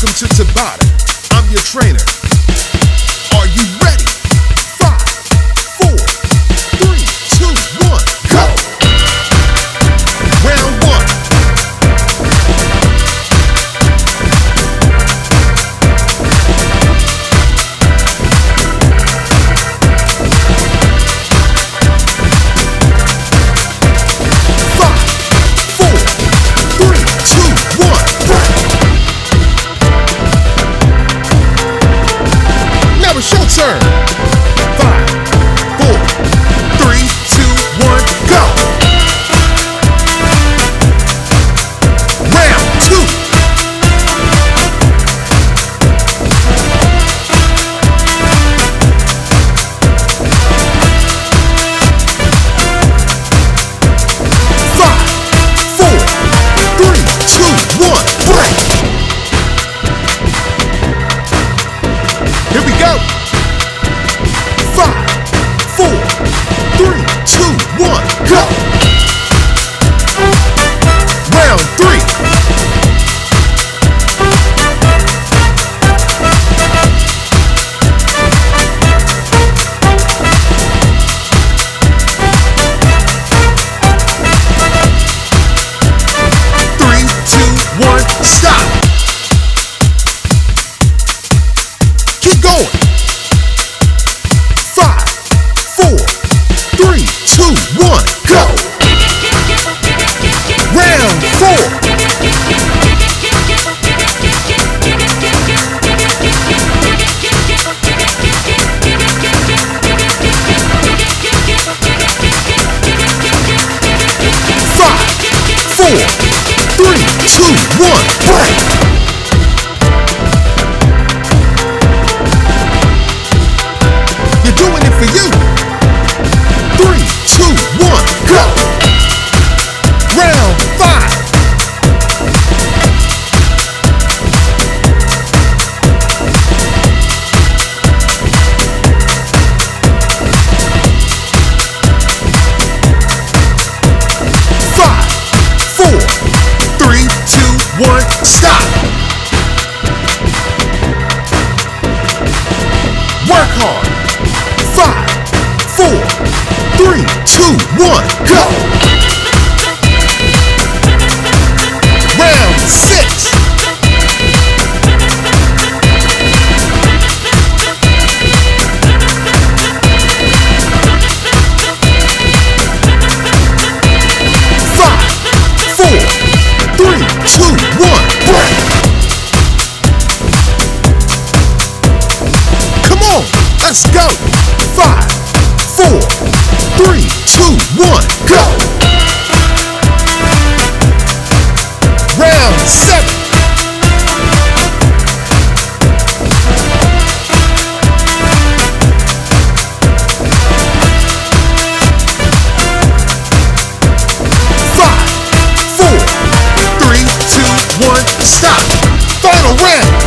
Welcome to Tabata. I'm your trainer. Are you two, one, go. Round four. Five, four, three, two, one. You're doing it for you. One, stop. Work hard. Five, four, three, two, one, go. Let's go. Five, four, three, two, one, go. Round seven. Five, four, three, two, one, stop. Final round.